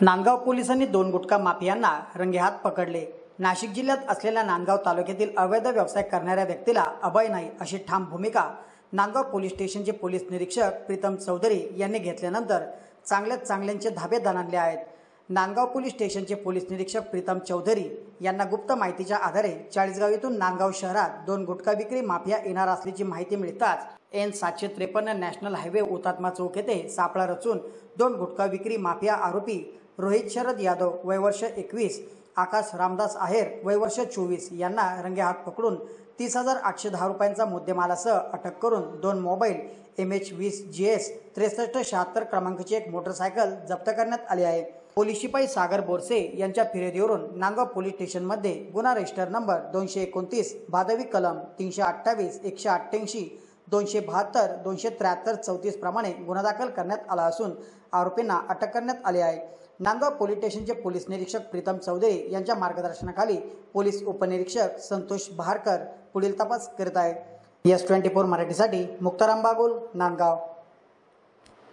नांदगाव पोलिसांनी दोन गुटखा माफियांना रंगेहात पकडले. नाशिक जिल्ह्यात असलेल्या नांदगाव तालुक्यातील अवैध व्यवसाय करणाऱ्या व्यक्तीला अभय नाही अशी ठाम भूमिका नांदगाव पोलीस स्टेशनचे पोलीस निरीक्षक प्रीतम चौधरी यांनी घेतल्यानंतर चांगल्यात चांगल्यांचे धाबे दणाणले आहेत. नांदगाव पोलीस स्टेशनचे पोलीस निरीक्षक प्रीतम चौधरी यांना गुप्त माहितीच्या आधारे चाळीसगाव येथून नांदगाव शहरात दोन गुटखा विक्री माफिया येणार असल्याची माहिती मिळताच एन सातशे त्रेपन्न नॅशनल हायवे हुतात्मा चौक येथे सापळा रचून दोन गुटखा विक्री माफिया आरोपी रोहित शरद यादव वयवर्ष एकवीस आकाश रामदास आहेर वयवर्ष चोवीस यांना रंगेहात पकडून तीस हजार आठशे दहा रुपयांचा मुद्देमालासह अटक करून दोन मोबाईल एम एच वीस जी एस त्रेसष्ट शहात्तर क्रमांकाची एक मोटरसायकल जप्त करण्यात आली आहे. पोलीस शिपाई सागर बोरसे यांच्या फिर्यादीवरून नांदगाव पोलीस स्टेशनमध्ये गुन्हा रजिस्टर नंबर दोनशे एकोणतीस भादवी कलम तीनशे अठ्ठावीस एकशे अठ्ठ्याऐंशी दोनशे बहात्तर दोनशे त्र्याहत्तर चौतीस प्रमाणे गुन्हा दाखल करण्यात आला असून आरोपींना अटक करण्यात आली आहे. नांदगाव पोलीस स्टेशनचे पोलीस निरीक्षक प्रीतम चौधरी यांच्या मार्गदर्शनाखाली पोलीस उपनिरीक्षक संतोष बहारकर पुढील तपास करीत आहेत. एस ट्वेंटी फोर मराठीसाठी मुक्ताराम बागुल नांदगाव.